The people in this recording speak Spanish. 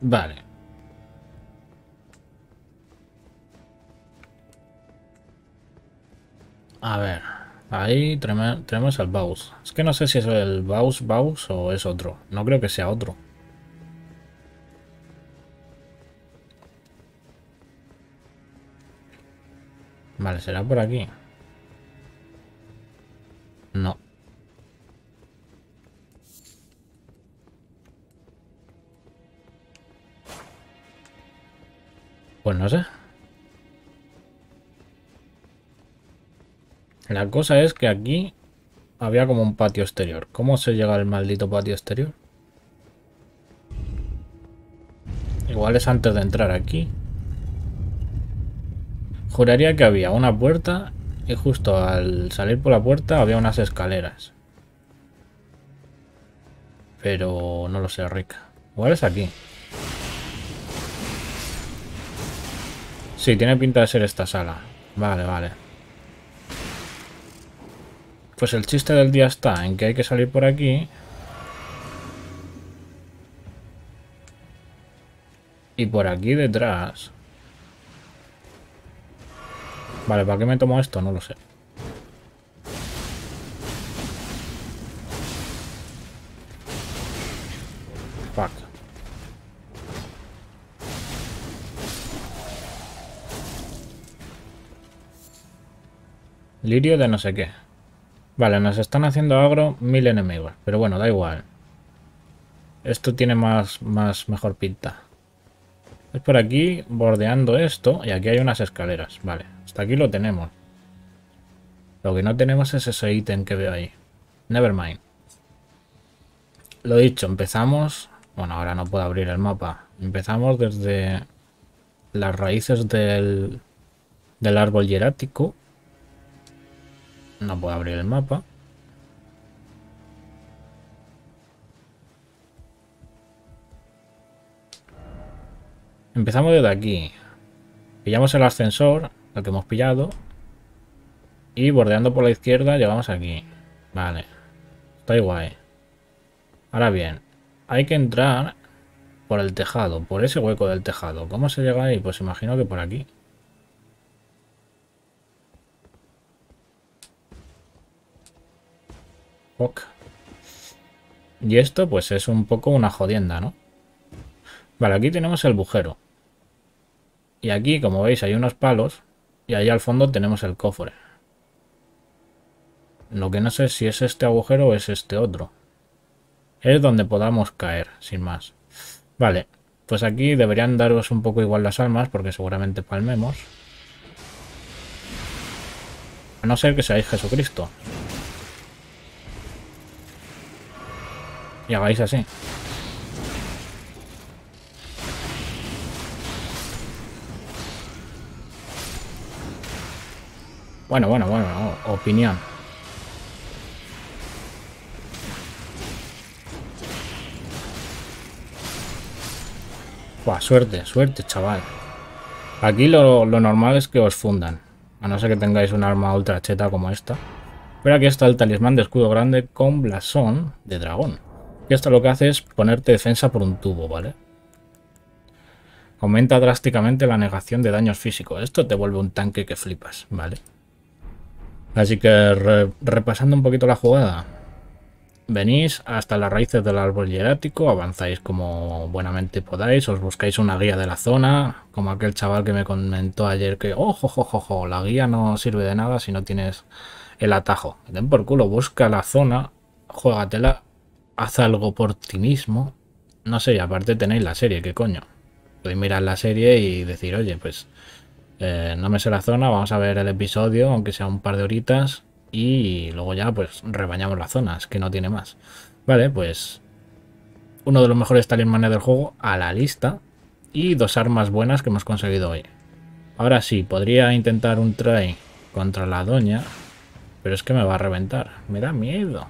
Vale. A ver. Ahí tenemos el Baus. Es que no sé si es el Baus Baus o es otro. No creo que sea otro. Vale, será por aquí. No. Pues no sé. La cosa es que aquí había como un patio exterior. ¿Cómo se llega al maldito patio exterior? Igual es antes de entrar aquí. Juraría que había una puerta y justo al salir por la puerta había unas escaleras. Pero no lo sé, rica. Igual es aquí. Sí, tiene pinta de ser esta sala. Vale, vale. Pues el chiste del día está en que hay que salir por aquí. Y por aquí detrás. Vale, ¿para qué me tomo esto? No lo sé. Lirio de no sé qué. Vale, nos están haciendo agro mil enemigos. Pero bueno, da igual. Esto tiene más, más mejor pinta. Es por aquí, bordeando esto. Y aquí hay unas escaleras. Vale, hasta aquí lo tenemos. Lo que no tenemos es ese ítem que veo ahí. Nevermind. Lo dicho, empezamos... Bueno, ahora no puedo abrir el mapa. Empezamos desde las raíces del, del árbol hierático no puedo abrir el mapa. Empezamos desde aquí. Pillamos el ascensor, el que hemos pillado. Y bordeando por la izquierda llegamos aquí. Vale. Está igual. Ahora bien, hay que entrar por el tejado, por ese hueco del tejado. ¿Cómo se llega ahí? Pues imagino que por aquí. Y esto pues es un poco una jodienda, ¿no? Vale, aquí tenemos el bujero. Y aquí, como veis, hay unos palos. Y ahí al fondo tenemos el cofre. Lo que no sé si es este agujero o es este otro. Es donde podamos caer, sin más. Vale, pues aquí deberían daros un poco igual las almas, porque seguramente palmemos. A no ser que seáis Jesucristo. Y hagáis así. Bueno, bueno, bueno, opinión. Buah, suerte, suerte, chaval. Aquí lo, lo, normal es que os fundan. A no ser que tengáis un arma ultra cheta como esta. Pero aquí está el talismán de escudo grande con blasón de dragón. Y esto lo que hace es ponerte defensa por un tubo, ¿vale? Aumenta drásticamente la negación de daños físicos. Esto te vuelve un tanque que flipas, ¿vale? Así que repasando un poquito la jugada. Venís hasta las raíces del árbol hierático, avanzáis como buenamente podáis, os buscáis una guía de la zona, como aquel chaval que me comentó ayer que, ojo, ojo, ojo, la guía no sirve de nada si no tienes el atajo. Den por culo, busca la zona, juégatela haz algo por ti mismo. No sé, y aparte tenéis la serie, ¿qué coño? Podéis mirar la serie y decir, oye, pues eh, no me sé la zona, vamos a ver el episodio, aunque sea un par de horitas, y luego ya pues rebañamos las zonas, que no tiene más. Vale, pues uno de los mejores talismanes del juego a la lista y dos armas buenas que hemos conseguido hoy. Ahora sí, podría intentar un try contra la doña, pero es que me va a reventar, me da miedo.